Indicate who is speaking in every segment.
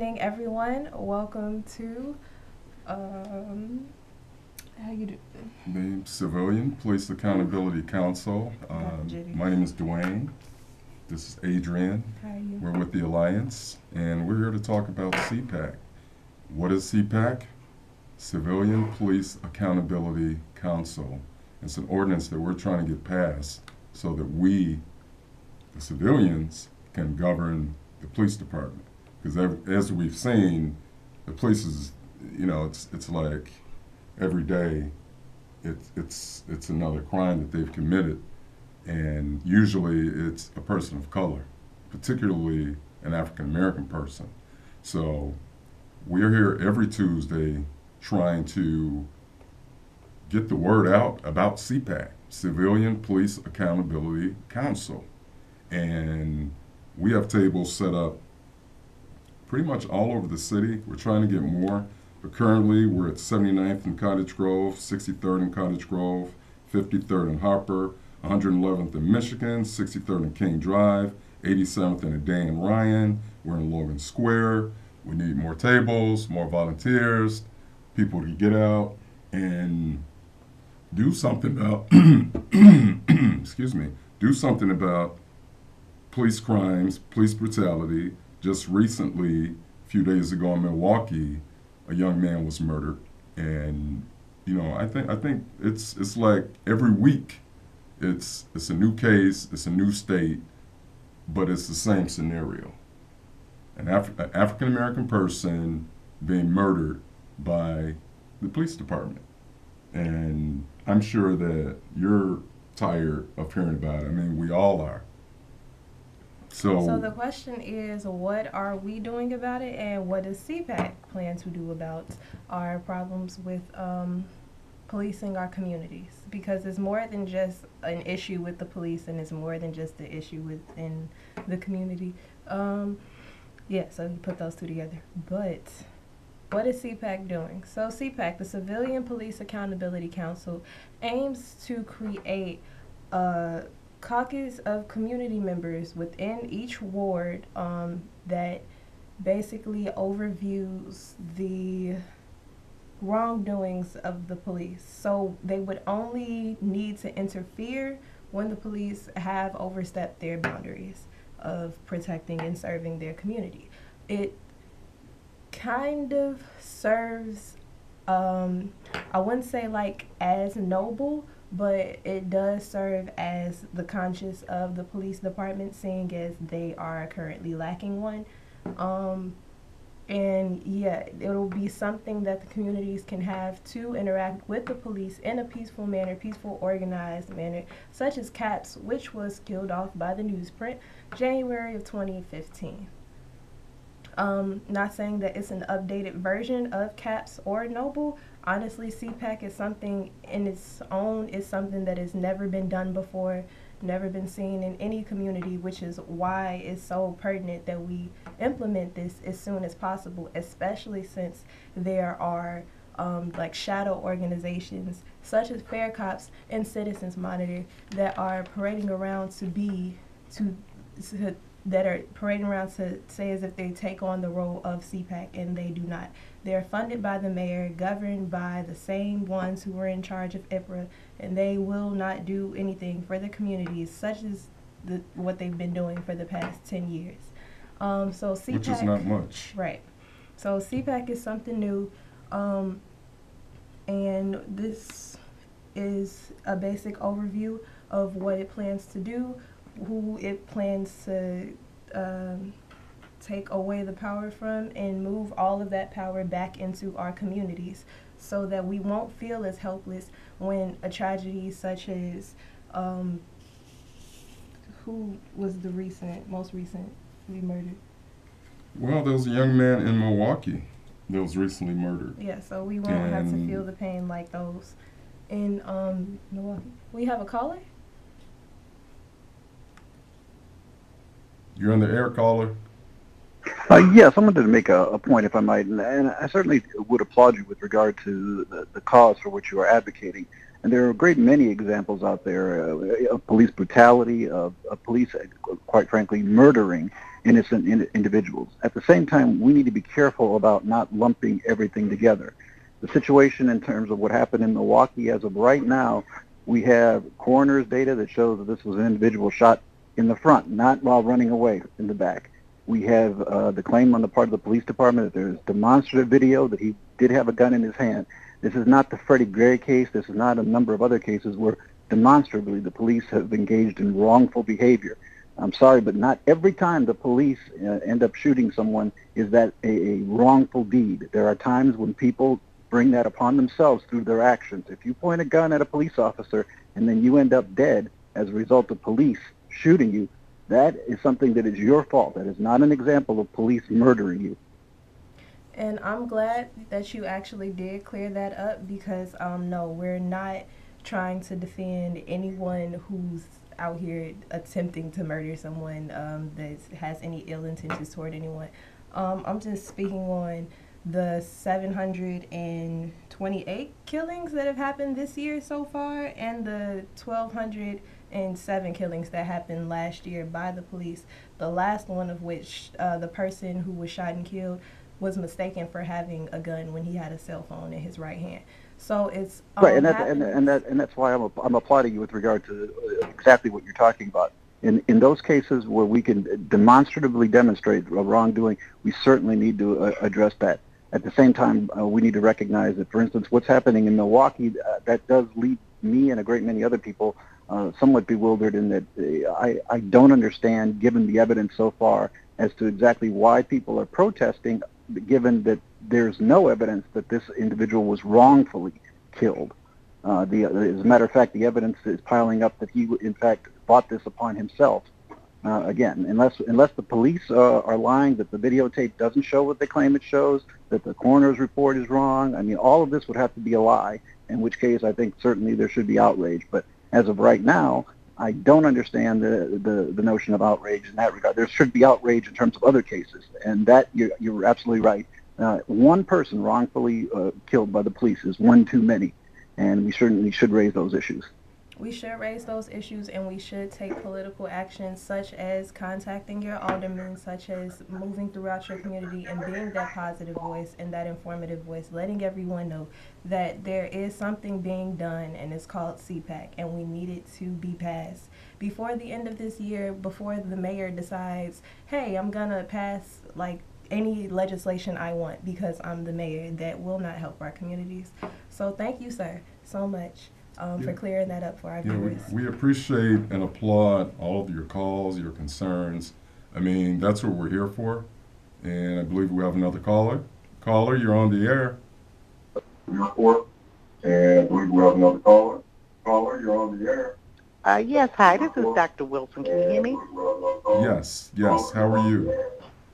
Speaker 1: evening, everyone. Welcome to um, how you do?
Speaker 2: The Civilian Police Accountability Council. Um, my name is Dwayne. This is Adrian.
Speaker 1: How are you?
Speaker 2: We're with the Alliance, and we're here to talk about CPAC. What is CPAC? Civilian Police Accountability Council. It's an ordinance that we're trying to get passed so that we, the civilians, can govern the police department. Because as we've seen, the police is, you know, it's it's like every day, it's it's it's another crime that they've committed, and usually it's a person of color, particularly an African American person. So we're here every Tuesday trying to get the word out about CPAC, Civilian Police Accountability Council. And we have tables set up pretty much all over the city. We're trying to get more, but currently we're at 79th in Cottage Grove, 63rd in Cottage Grove, 53rd in Harper, 111th in Michigan, 63rd in King Drive, 87th in Dan Ryan. We're in Logan Square. We need more tables, more volunteers, people to get out and do something about excuse me do something about police crimes police brutality just recently a few days ago in milwaukee a young man was murdered and you know i think i think it's it's like every week it's it's a new case it's a new state but it's the same scenario an, Af- an african american person being murdered by the police department and I'm sure that you're tired of hearing about it. I mean, we all are. So,
Speaker 1: So the question is, what are we doing about it, and what does CPAC plan to do about our problems with um, policing our communities? Because it's more than just an issue with the police, and it's more than just the issue within the community. Um, yeah, so you put those two together. But what is CPAC doing? So CPAC, the Civilian Police Accountability Council, aims to create a caucus of community members within each ward um, that basically overviews the wrongdoings of the police. So they would only need to interfere when the police have overstepped their boundaries of protecting and serving their community. It kind of serves um I wouldn't say like as noble, but it does serve as the conscience of the police department, seeing as they are currently lacking one. Um, and yeah, it'll be something that the communities can have to interact with the police in a peaceful manner, peaceful, organized manner, such as CAPS, which was killed off by the newsprint January of 2015. Um, not saying that it's an updated version of CAPS or Noble. Honestly, CPAC is something in its own, is something that has never been done before, never been seen in any community, which is why it's so pertinent that we implement this as soon as possible, especially since there are um, like shadow organizations such as Fair Cops and Citizens Monitor that are parading around to be to, to that are parading around to say as if they take on the role of CPAC, and they do not. They're funded by the mayor, governed by the same ones who were in charge of IPRA, and they will not do anything for the communities, such as the, what they've been doing for the past 10 years. Um, so CPAC,
Speaker 2: which is not much.
Speaker 1: Right. So CPAC is something new, um, and this is a basic overview of what it plans to do who it plans to um, take away the power from and move all of that power back into our communities so that we won't feel as helpless when a tragedy such as um, who was the recent, most recent, we murdered?
Speaker 2: Well, there was a young man in Milwaukee that was recently murdered.
Speaker 1: Yeah, so we won't have to feel the pain like those in um, Milwaukee. We have a caller?
Speaker 2: You're on the air, caller.
Speaker 3: Uh, yes, I wanted to make a, a, point, if I might, and, and, I certainly would applaud you with regard to the, the, cause for which you are advocating. And there are a great many examples out there uh, of police brutality, of, of police, quite frankly, murdering innocent in- individuals. At the same time, we need to be careful about not lumping everything together. The situation in terms of what happened in Milwaukee as of right now, we have coroner's data that shows that this was an individual shot in the front, not while running away in the back. We have uh, the claim on the part of the police department that there's demonstrative video that he did have a gun in his hand. This is not the Freddie Gray case. This is not a number of other cases where demonstrably the police have engaged in wrongful behavior. I'm sorry, but not every time the police uh, end up shooting someone is that a, a wrongful deed. There are times when people bring that upon themselves through their actions. If you point a gun at a police officer and then you end up dead as a result of police shooting you, that is something that is your fault. That is not an example of police murdering you.
Speaker 1: And I'm glad that you actually did clear that up because, um, no, we're not trying to defend anyone who's out here attempting to murder someone um, that has any ill intentions toward anyone. Um, I'm just speaking on the 728 killings that have happened this year so far and the 1,207 killings that happened last year by the police. The last one of which uh, the person who was shot and killed was mistaken for having a gun when he had a cell phone in his right hand. So it's um,
Speaker 3: right, and that's and, and that and that's why I'm I'm applauding you with regard to uh, exactly what you're talking about. In in those cases where we can demonstratively demonstrate a wrongdoing, we certainly need to uh, address that. At the same time, uh, we need to recognize that, for instance, what's happening in Milwaukee uh, that does lead me and a great many other people uh, somewhat bewildered in that uh, I I don't understand, given the evidence so far, as to exactly why people are protesting given that there's no evidence that this individual was wrongfully killed. Uh, the, as a matter of fact, the evidence is piling up that he, in fact, bought this upon himself. Uh, again, unless unless the police uh, are lying, that the videotape doesn't show what they claim it shows, that the coroner's report is wrong. I mean, all of this would have to be a lie. In which case, I think certainly there should be outrage. But as of right now, I don't understand the, the, the notion of outrage in that regard. There should be outrage in terms of other cases, and that you're, you're absolutely right. Uh, one person wrongfully uh, killed by the police is one too many, and we certainly should raise those issues.
Speaker 1: We should raise those issues and we should take political action such as contacting your aldermen, such as moving throughout your community and being that positive voice and that informative voice, letting everyone know that there is something being done and it's called CPAC and we need it to be passed. Before the end of this year, before the mayor decides, hey, I'm to pass like any legislation I want because I'm the mayor, that will not help our communities. So thank you, sir, so much um, for clearing that up for our
Speaker 2: Yeah, we,
Speaker 1: viewers.
Speaker 2: we appreciate and applaud all of your calls, your concerns. I mean, that's what we're here for. And I believe we have another caller. Caller, you're on the air. You're and I believe we have another caller. Caller, you're on the air.
Speaker 4: Uh, yes, hi, this is Dr. Wilson. Can you hear me?
Speaker 2: Yes, yes. How are you?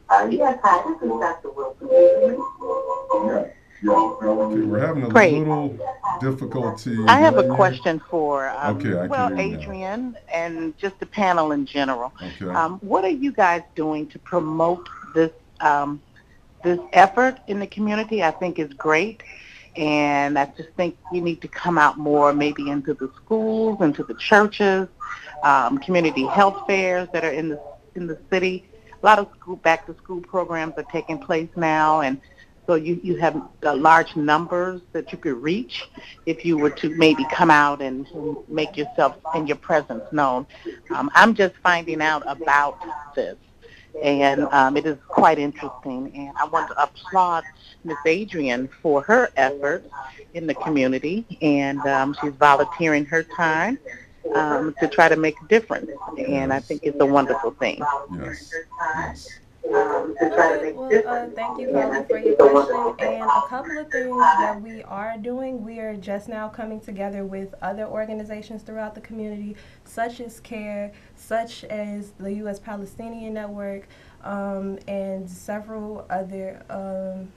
Speaker 4: Uh, yes, hi, this is Dr. Wilson. Can you hear me?
Speaker 2: Yes, yes. Okay, we're having a
Speaker 4: Great.
Speaker 2: little difficulty.
Speaker 4: I have a question for, um,
Speaker 2: Okay, I
Speaker 4: well,
Speaker 2: you now.
Speaker 4: Adrian and just the panel in general.
Speaker 2: Okay.
Speaker 4: Um, what are you guys doing to promote this um, this effort in the community? I think is great, and I just think you need to come out more, maybe into the schools, into the churches, um, community health fairs that are in the in the city. A lot of school back to school programs are taking place now, and so you you have uh, large numbers that you could reach if you were to maybe come out and, make yourself and your presence known. Um, I'm just finding out about this, and um, it is quite interesting. And I want to applaud Miss Adrian for her efforts in the community, and um, she's volunteering her time um, to try to make a difference. And I think it's a wonderful thing.
Speaker 2: Yes, yes.
Speaker 1: Okay, well, uh, thank you, Colin, for your question. And a couple of things that we are doing, we are just now coming together with other organizations throughout the community, such as CAIR, such as the U.S. Palestinian Network, um, and several other. Um,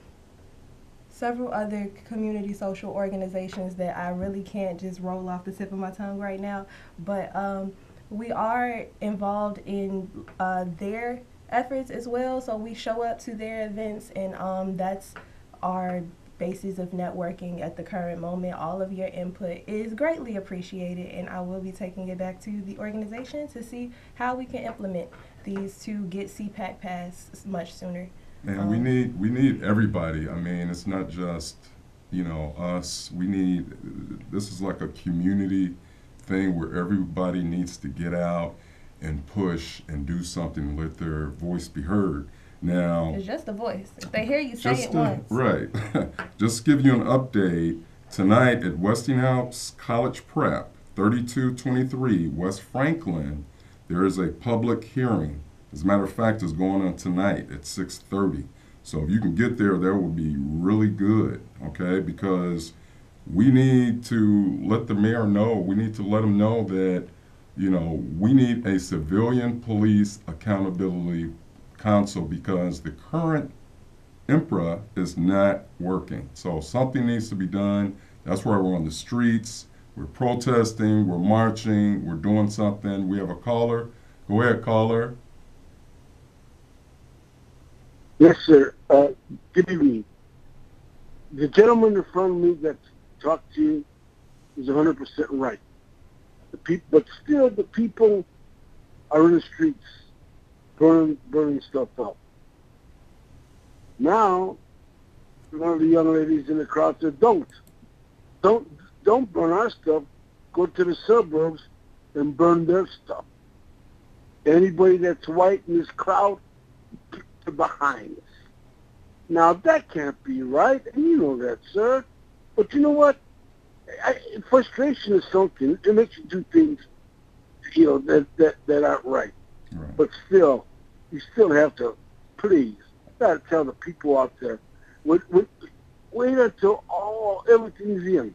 Speaker 1: several other community social organizations that I really can't just roll off the tip of my tongue right now, but um, we are involved in uh, their efforts as well. So we show up to their events, and um, that's our basis of networking at the current moment. All of your input is greatly appreciated, and I will be taking it back to the organization to see how we can implement these to get CPAC passed much sooner.
Speaker 2: And we
Speaker 1: Um,
Speaker 2: need we need everybody. I mean, it's not just you know us. We need this is like a community thing where everybody needs to get out and push and do something, let their voice be heard. Now,
Speaker 1: It's just a voice. If they hear you say it
Speaker 2: to-
Speaker 1: once.
Speaker 2: right, just give you an update tonight at Westinghouse College Prep, 3223 West Franklin. There is a public hearing. As a matter of fact, it's going on tonight at 6:30. So if you can get there, that would be really good, okay? Because we need to let the mayor know. We need to let him know that, you know, we need a civilian police accountability council because the current IMPRA is not working. So something needs to be done. That's why we're on the streets. We're protesting, we're marching, we're doing something. We have a caller. Go ahead, caller.
Speaker 5: Yes, sir. Uh, good evening. The gentleman in front of me that talked to you is 100% right. The peop- but still, the people are in the streets burning, burning stuff up. Now, one of the young ladies in the crowd said, "Don't, don't, don't burn our stuff. Go to the suburbs and burn their stuff." Anybody that's white in this crowd, behind us. Now that can't be right, and you know that, sir. But you know what? I, frustration is something. It makes you do things, you know, that that that aren't right.
Speaker 2: Right.
Speaker 5: But still, you still have to, please, gotta tell the people out there, wait, wait, wait until all everything's in.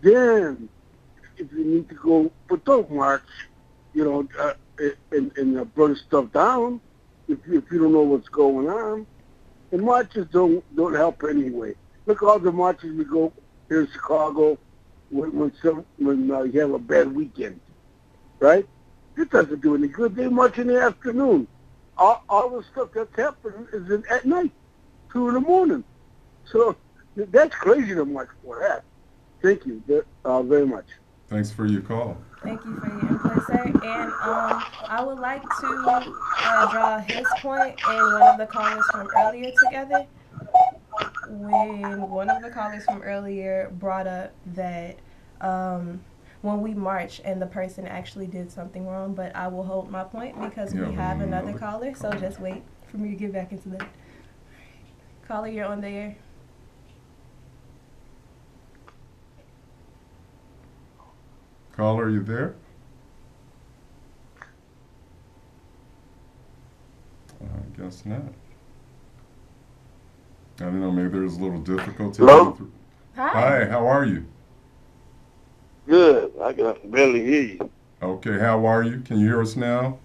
Speaker 5: Then, if you need to go, but don't march, you know, uh, and and uh, burn stuff down if you, if you don't know what's going on. And marches don't don't help anyway. Look at all the marches we go here in Chicago when when some when uh, you have a bad weekend, right? It doesn't do any good. They march in the afternoon. All, all the stuff that's happening is in, at night, two in the morning. So that's crazy to march for that. Thank you ve- uh, very much.
Speaker 2: Thanks for your call.
Speaker 1: Thank you for your input, sir. And um, I would like to uh, draw his point and one of the callers from earlier together. When one of the callers from earlier brought up that um, when we march and the person actually did something wrong, but I will hold my point because
Speaker 2: Yeah,
Speaker 1: we have another
Speaker 2: another
Speaker 1: caller. So just wait for me to get back into that. Caller, you're on the air.
Speaker 2: Caller, are you there? I guess not. I don't know, maybe there's a little difficulty.
Speaker 5: Hello?
Speaker 2: through-
Speaker 1: Hi.
Speaker 2: Hi, how are you?
Speaker 5: Good. I can barely hear you.
Speaker 2: Okay, how are you? Can you hear us now?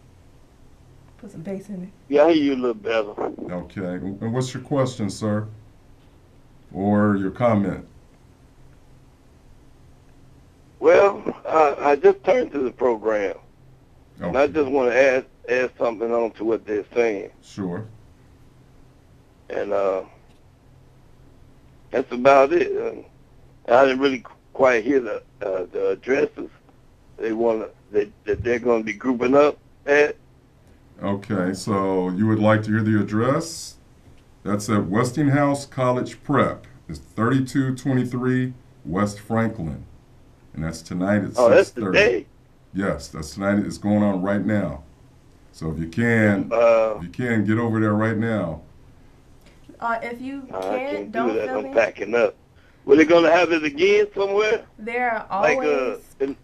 Speaker 1: Put some bass in it.
Speaker 5: Yeah, I hear you a little better.
Speaker 2: Okay, and what's your question, sir? Or your comment?
Speaker 6: Well, I, I just turned to the program, and I just want to add add something on to what they're saying,
Speaker 2: Sure.
Speaker 6: and uh, that's about it. And I didn't really quite hear the uh, the addresses they want that, that they're going to be grouping up at.
Speaker 2: Okay, so you would like to hear the address? That's at Westinghouse College Prep. It's 3223 West Franklin. And that's tonight at
Speaker 6: Oh, that's
Speaker 2: 6:30.
Speaker 6: today.
Speaker 2: Yes, that's tonight. It's going on right now. So if you can,
Speaker 6: Uh,
Speaker 2: if you can, get over there right now.
Speaker 1: Uh, if you
Speaker 6: I
Speaker 1: can't,
Speaker 6: can't
Speaker 1: don't
Speaker 6: do that. I'm packing up. Were they going to have it again somewhere?
Speaker 1: There are
Speaker 6: Like
Speaker 1: always
Speaker 6: uh, in,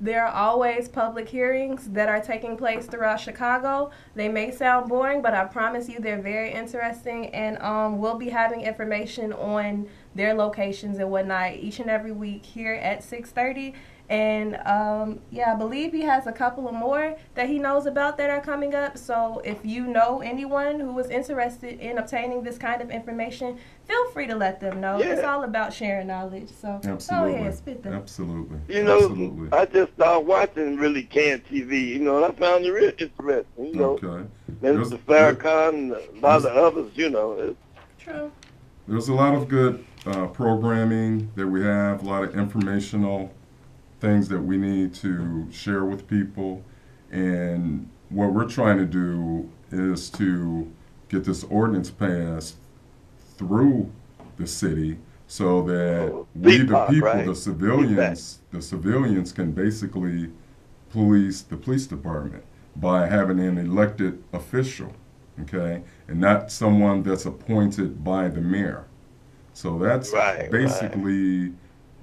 Speaker 1: There are always public hearings that are taking place throughout Chicago. They may sound boring, but I promise you they're very interesting. And um, we'll be having information on their locations and whatnot each and every week here at 6:30. And um, yeah, I believe he has a couple of more that he knows about that are coming up. So if you know anyone who is interested in obtaining this kind of information, feel free to let them know. It's all about sharing knowledge. So go
Speaker 2: Absolutely.
Speaker 1: ahead, spit them.
Speaker 2: Absolutely.
Speaker 6: you know,
Speaker 2: Absolutely.
Speaker 6: I just started watching really CAN TV, you know, and I found it real interesting, you know.
Speaker 2: Okay.
Speaker 6: Minister
Speaker 2: There's-
Speaker 6: Farrakhan and a lot of others, you know. It's,
Speaker 1: True.
Speaker 2: there's a lot of good uh, programming that we have, a lot of informational things that we need to share with people. And what we're trying to do is to get this ordinance passed through the city so that
Speaker 6: Oh,
Speaker 2: we, the people,
Speaker 6: right?
Speaker 2: the civilians, the civilians can basically police the police department by having an elected official, okay, and not someone that's appointed by the mayor. So that's
Speaker 6: Right, right.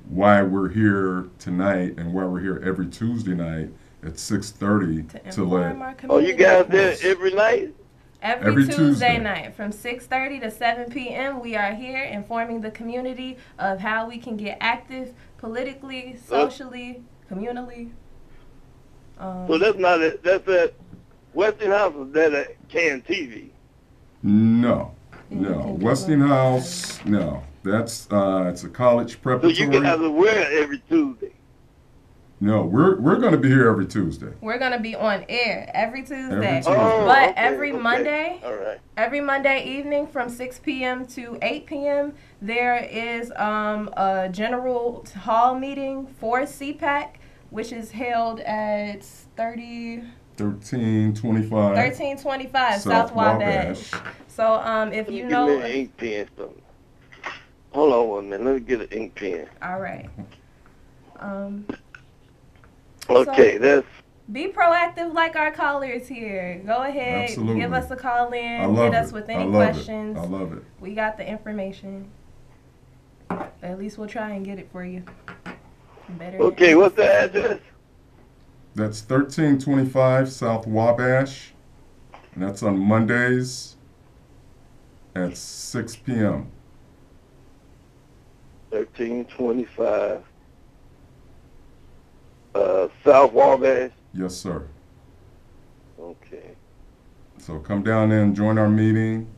Speaker 2: Basically why we're here tonight and why we're here every Tuesday night at six thirty
Speaker 1: To
Speaker 2: to let.
Speaker 6: Oh, you guys there every night?
Speaker 1: Every,
Speaker 2: Every
Speaker 1: Tuesday,
Speaker 2: Tuesday.
Speaker 1: night from 6:30 to 7 p.m. we are here informing the community of how we can get active politically, socially, communally. Um,
Speaker 6: So that's not it. That's at Westinghouse or that at Can TV?
Speaker 2: No, no, Westinghouse, no. That's uh, it's a college preparatory.
Speaker 6: So
Speaker 2: preparatory.
Speaker 6: you guys are where every Tuesday?
Speaker 2: no, we're we're going to be here every Tuesday.
Speaker 1: we're gonna be on air every Tuesday.
Speaker 2: Every Tuesday.
Speaker 6: Oh,
Speaker 1: But
Speaker 6: okay,
Speaker 1: every
Speaker 6: okay.
Speaker 1: Monday,
Speaker 6: All right.
Speaker 1: every Monday evening from 6 p.m. to 8 p.m. there is um, a general hall meeting for CPAC, which is held at 30.
Speaker 2: Thirteen twenty-five.
Speaker 1: 1325
Speaker 2: South
Speaker 1: South Wabash. So um, if
Speaker 6: Let
Speaker 1: you know,
Speaker 6: me an ink pen. Something. Hold on one minute. Let me get an ink pen.
Speaker 1: all right. Um,
Speaker 6: Okay, that's
Speaker 1: be proactive like our callers here. Go ahead,
Speaker 2: Absolutely.
Speaker 1: give us a call
Speaker 2: I
Speaker 1: in,
Speaker 2: love
Speaker 1: hit us
Speaker 2: it.
Speaker 1: with any
Speaker 2: love
Speaker 1: questions.
Speaker 2: It. I love it.
Speaker 1: We got the information. At least we'll try and get it for you. Better.
Speaker 6: okay. What's the address?
Speaker 2: That's thirteen twenty-five South Wabash, and that's on Mondays at six p.m.
Speaker 6: Thirteen twenty-five. Uh, South Wabash.
Speaker 2: Yes, sir.
Speaker 6: Okay.
Speaker 2: So come down there and join our meeting.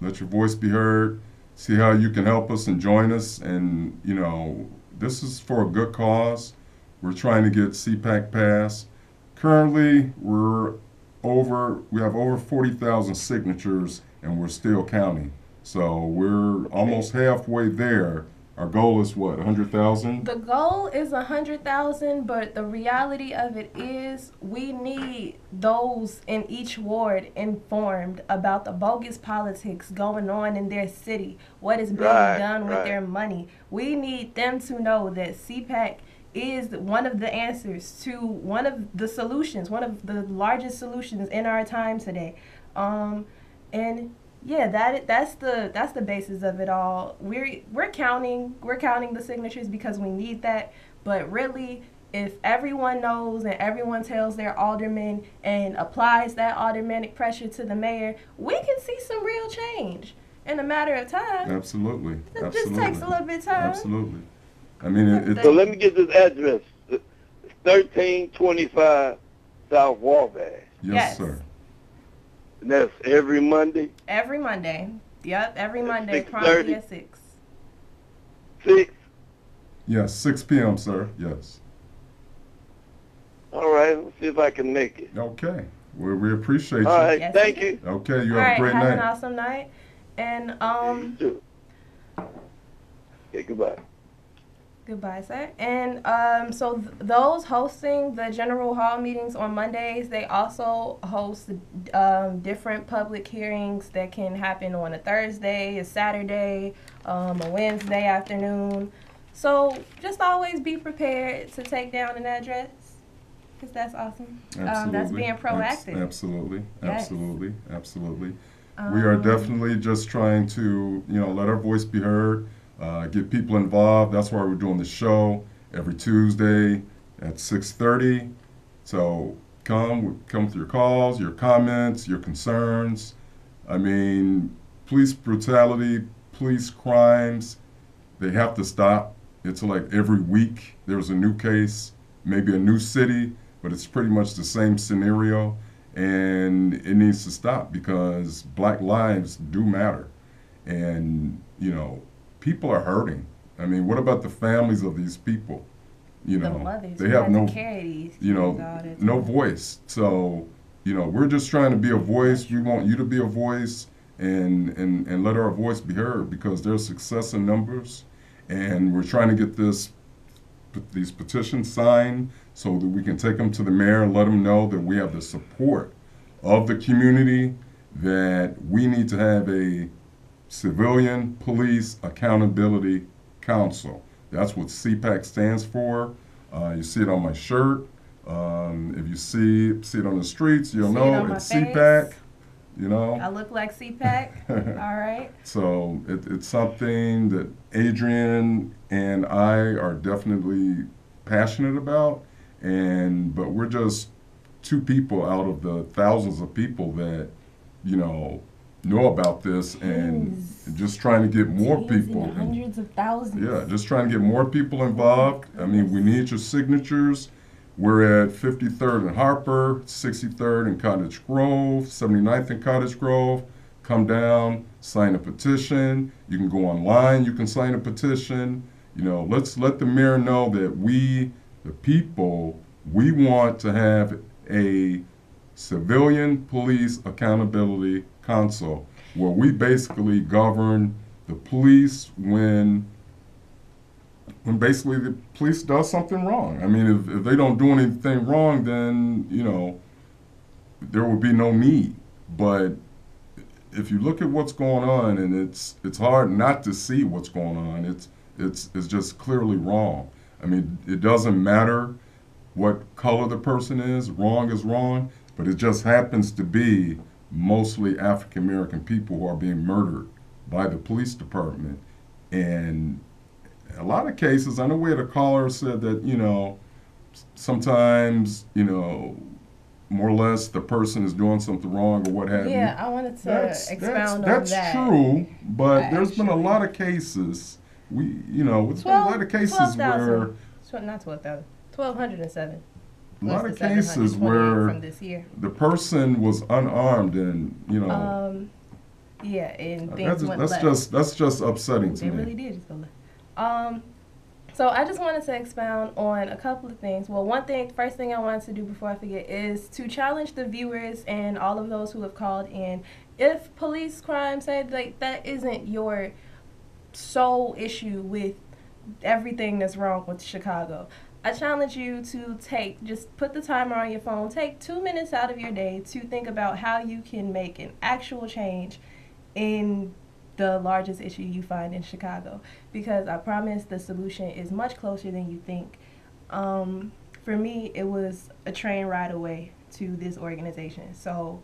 Speaker 2: Let your voice be heard. See how you can help us and join us. And you know, this is for a good cause. We're trying to get CPAC passed. Currently, we're over. We have over forty thousand signatures, and we're still counting. So we're almost halfway there. Our goal is what, hundred thousand?
Speaker 1: The goal is a hundred thousand, but the reality of it is we need those in each ward informed about the bogus politics going on in their city, what is being
Speaker 6: Right,
Speaker 1: done with
Speaker 6: right.
Speaker 1: their money. We need them to know that CPAC is one of the answers to one of the solutions, one of the largest solutions in our time today. Um, and yeah, that that's the that's the basis of it all. We're we're counting we're counting the signatures because we need that. But really, if everyone knows and everyone tells their alderman and applies that aldermanic pressure to the mayor, we can see some real change in a matter of time.
Speaker 2: Absolutely.
Speaker 1: It just takes a little bit of time.
Speaker 2: Absolutely. I mean, it, it's
Speaker 6: So let me get this address. Thirteen twenty-five South Wabash.
Speaker 2: yes,
Speaker 1: Yes.
Speaker 2: sir.
Speaker 6: And that's every Monday,
Speaker 1: Every Monday. Yep, every
Speaker 6: At
Speaker 1: Monday,
Speaker 6: 6:30?
Speaker 1: promptly at six.
Speaker 6: six.
Speaker 2: Yes, six p.m., sir. Yes.
Speaker 6: All right. Let's see if I can make it.
Speaker 2: Okay. Well, we appreciate you.
Speaker 6: All right.
Speaker 1: Yes,
Speaker 6: Thank
Speaker 1: sir.
Speaker 6: you.
Speaker 2: Okay, you
Speaker 1: All
Speaker 2: have
Speaker 1: right,
Speaker 2: a great night.
Speaker 1: have an awesome night. And um
Speaker 6: You too. Okay. Goodbye.
Speaker 1: Goodbye, sir. And um, so th- those hosting the general hall meetings on Mondays, they also host um, different public hearings that can happen on a Thursday, a Saturday, um, a Wednesday afternoon. So just always be prepared to take down an address, because that's awesome. Um,
Speaker 2: Absolutely.
Speaker 1: that's being proactive.
Speaker 2: absolutely.
Speaker 1: Yes.
Speaker 2: Absolutely. Absolutely. we are
Speaker 1: Um,
Speaker 2: definitely just trying to, you know, let our voice be heard, uh, get people involved. That's why we're doing the show every Tuesday at 6:30. So come, come with your calls, your comments, your concerns. I mean, police brutality, police crimes, they have to stop. It's like every week there's a new case, maybe a new city, but it's pretty much the same scenario. And it needs to stop because black lives do matter. And, you know, people are hurting. I mean, what about the families of these people? You
Speaker 1: the
Speaker 2: know,
Speaker 1: mothers
Speaker 2: they have no
Speaker 1: to carry these
Speaker 2: you know,
Speaker 1: oh the
Speaker 2: no voice. So, you know, we're just trying to be a voice. We want you to be a voice and, and, and let our voice be heard because there's success in numbers. And we're trying to get this, these petitions signed so that we can take them to the mayor and let them know that we have the support of the community, that we need to have a Civilian Police Accountability Council. That's what CPAC stands for. Uh, you see it on my shirt. Um, if you see see it on the streets, you'll
Speaker 1: See
Speaker 2: know
Speaker 1: my
Speaker 2: it's. CPAC. You know.
Speaker 1: I look like CPAC. All right.
Speaker 2: So it, it's something that Adrian and I are definitely passionate about, and but we're just two people out of the thousands of people that you know know about this, and just trying to get more
Speaker 1: and
Speaker 2: people. in-
Speaker 1: hundreds of thousands.
Speaker 2: yeah, just trying to get more people involved. I mean, we need your signatures. We're at 53rd and Harper, 63rd and Cottage Grove, 79th and Cottage Grove. Come down, sign a petition. You can go online, you can sign a petition. You know, let's let the mayor know that we, the people, we want to have a civilian police accountability council where we basically govern the police when when basically the police does something wrong. I mean, if, if they don't do anything wrong, then, you know, there would be no need. But if you look at what's going on, and it's it's hard not to see what's going on. It's it's it's just clearly wrong. I mean, it doesn't matter what color the person is. Wrong is wrong, but it just happens to be mostly African American people who are being murdered by the police department, and a lot of cases, I know we had a caller said that, you know, sometimes, you know, more or less the person is doing something wrong or what have you.
Speaker 1: Yeah, I wanted to
Speaker 2: That's,
Speaker 1: expound
Speaker 2: that's,
Speaker 1: on
Speaker 2: that's
Speaker 1: that.
Speaker 2: That's true, but there's been a lot of cases, we, you know, it's been a lot of cases
Speaker 1: 12,000.
Speaker 2: where,
Speaker 1: Tw- not 12,000. 1,207.
Speaker 2: A lot of cases where
Speaker 1: From this year.
Speaker 2: the person was unarmed and, you know,
Speaker 1: Um, yeah, and things
Speaker 2: that's,
Speaker 1: went
Speaker 2: that's
Speaker 1: left.
Speaker 2: just, that's just upsetting to
Speaker 1: They
Speaker 2: me.
Speaker 1: really did just go left. Um, so I just wanted to expound on a couple of things. Well, one thing, first thing I wanted to do before I forget is to challenge the viewers and all of those who have called in. If police crime said like that isn't your sole issue with everything that's wrong with Chicago. I challenge you to take, just put the timer on your phone, take two minutes out of your day to think about how you can make an actual change in the largest issue you find in Chicago. Because I promise the solution is much closer than you think. Um, for me, it was a train ride away to this organization. So,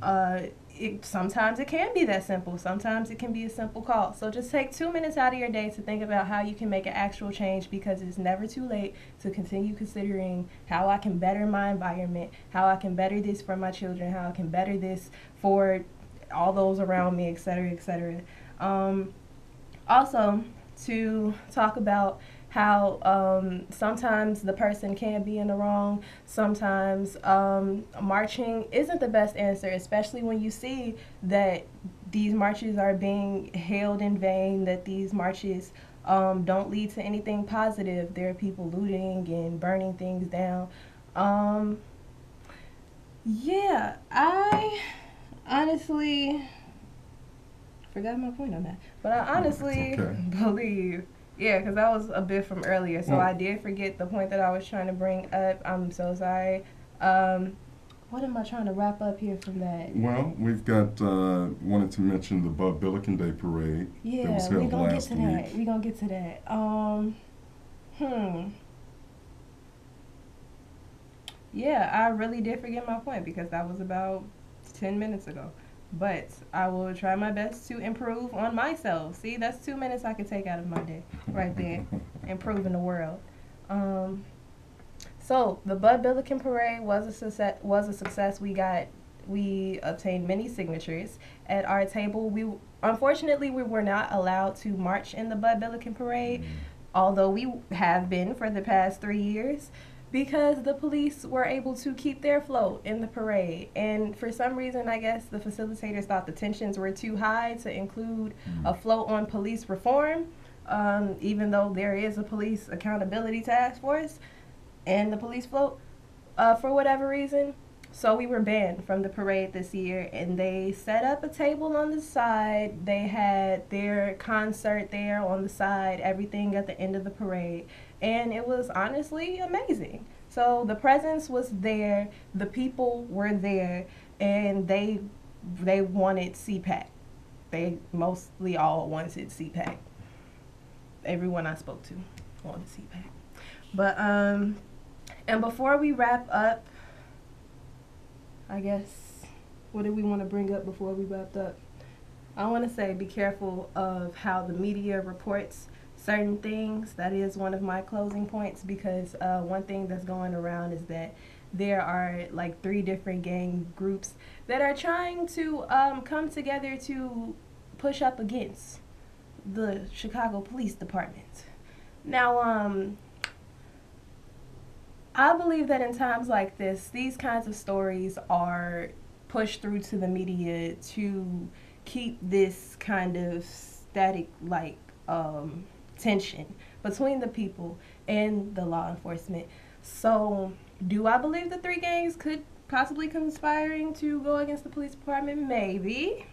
Speaker 1: uh, it, sometimes it can be that simple. Sometimes it can be a simple call. So just take two minutes out of your day to think about how you can make an actual change because it's never too late to continue considering how I can better my environment, how I can better this for my children, how I can better this for all those around me, et cetera, et cetera. Um, also, to talk about how um, sometimes the person can be in the wrong. Sometimes um, marching isn't the best answer, especially when you see that these marches are being hailed in vain, that these marches um, don't lead to anything positive. There are people looting and burning things down. Um, yeah, I honestly forgot my point on that. But I honestly
Speaker 2: okay.
Speaker 1: believe, yeah, because that was a bit from earlier. So
Speaker 2: Well-
Speaker 1: I did forget the point that I was trying to bring up. I'm so sorry. Um, what am I trying to wrap up here from that?
Speaker 2: Well, we've got, uh, wanted to mention the Bud Billiken Day Parade.
Speaker 1: Yeah,
Speaker 2: was
Speaker 1: we're
Speaker 2: held
Speaker 1: gonna get
Speaker 2: last
Speaker 1: to that. We're gonna get to that. Um, hmm. Yeah, I really did forget my point because that was about 10 minutes ago. But I will try my best to improve on myself. See, that's two minutes I can take out of my day right there. Improving the world. Um, so the Bud Billiken Parade was a success. Was a success. We got we obtained many signatures at our table. We unfortunately we were not allowed to march in the Bud Billiken Parade, although we have been for the past three years, because the police were able to keep their float in the parade. And for some reason, I guess the facilitators thought the tensions were too high to include a float on police reform, um, even though there is a police accountability task force and the police float. Uh, for whatever reason, so we were banned from the parade this year, and they set up a table on the side. They had their concert there on the side, everything at the end of the parade, and it was honestly amazing. So the presence was there, the people were there, and they they wanted CPAC. They mostly all wanted CPAC. Everyone I spoke to wanted CPAC. But um, and before we wrap up, I guess what do we want to bring up before we wrap up? I want to say be careful of how the media reports certain things. That is one of my closing points because uh, one thing that's going around is that there are like three different gang groups that are trying to um, come together to push up against the Chicago Police Department. Now, um, I believe that in times like this, these kinds of stories are pushed through to the media to keep this kind of static like um, tension between the people and the law enforcement. So, do I believe the three gangs could possibly conspiring to go against the police department? Maybe.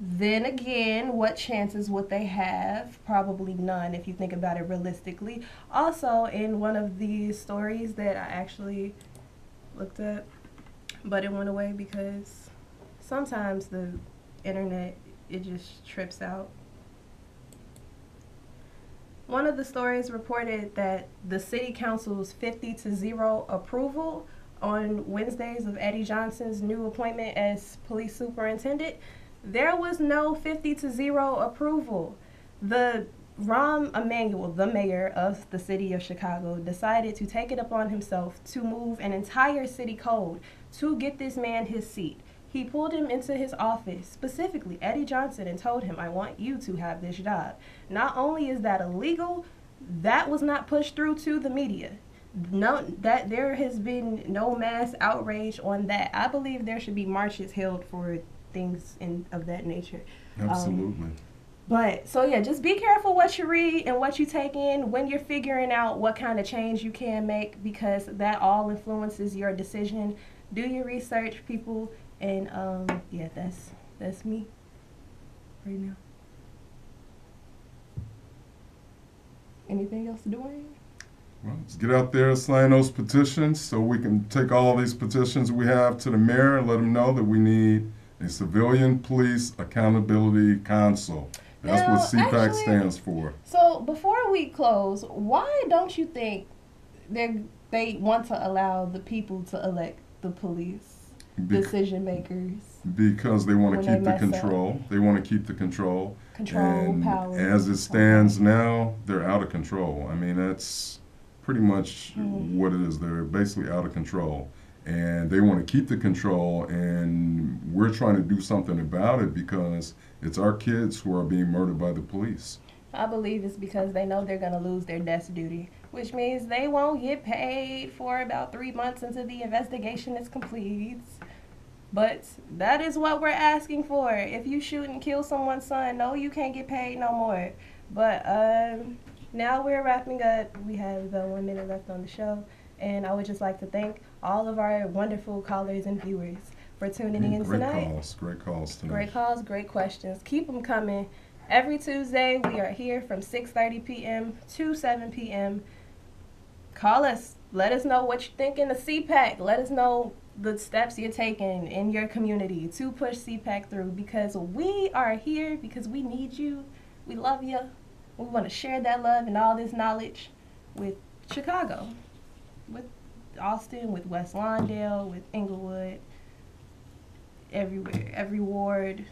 Speaker 1: Then again, what chances would they have? Probably none if you think about it realistically. Also, in one of the stories that I actually looked up, but it went away because sometimes the internet it just trips out. One of the stories reported that the city council's 50 to 0 approval on Wednesdays of Eddie Johnson's new appointment as police superintendent, there was no 50 to 0 approval. The Rahm Emanuel, the mayor of the city of Chicago, decided to take it upon himself to move an entire city code to get this man his seat. He pulled him into his office, specifically Eddie Johnson, and told him, I want you to have this job. Not only is that illegal, that was not pushed through to the media. No, that there has been no mass outrage on that. I believe there should be marches held for things in of that nature.
Speaker 2: Um, Absolutely.
Speaker 1: But so yeah, just be careful what you read and what you take in when you're figuring out what kind of change you can make because that all influences your decision. Do your research, people, and um, yeah, that's that's me right now. Anything else to do?
Speaker 2: Well, let's get out there, and sign those petitions, so we can take all these petitions we have to the mayor and let him know that we need a civilian police accountability council. That's
Speaker 1: Now,
Speaker 2: what CPAC
Speaker 1: actually-
Speaker 2: stands for.
Speaker 1: So before we close, why don't you think they they want to allow the people to elect the police
Speaker 2: Be-
Speaker 1: decision makers,
Speaker 2: because they want to keep the
Speaker 1: mess up.
Speaker 2: control. They want to keep the control.
Speaker 1: control,
Speaker 2: and
Speaker 1: power?
Speaker 2: as it stands now, they're out of control. I mean, that's pretty much
Speaker 1: Mhm.
Speaker 2: what it is. They're basically out of control. And they want to keep the control, and we're trying to do something about it because it's our kids who are being murdered by the police.
Speaker 1: I believe it's because they know they're gonna lose their desk duty, which means they won't get paid for about three months until the investigation is complete. But that is what we're asking for. If you shoot and kill someone's son, no, you can't get paid no more. But um, now we're wrapping up. We have the one minute left on the show, and I would just like to thank all of our wonderful callers and viewers for tuning in
Speaker 2: great
Speaker 1: tonight.
Speaker 2: calls, great calls tonight.
Speaker 1: Great calls, great questions. Keep them coming. Every Tuesday, we are here from 6:30 p.m. to 7 p.m. Call us. Let us know what you're thinking of CPAC. Let us know the steps you're taking in your community to push CPAC through because we are here because we need you. We love you. We want to share that love and all this knowledge with Chicago, with Austin, with West Lawndale, with Englewood, everywhere, every ward.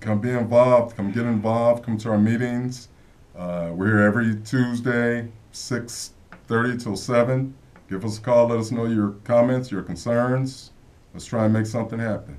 Speaker 2: Come be involved. Come get involved. Come to our meetings. Uh, we're here every Tuesday, six thirty till seven. Give us a call. Let us know your comments, your concerns. Let's try and make something happen.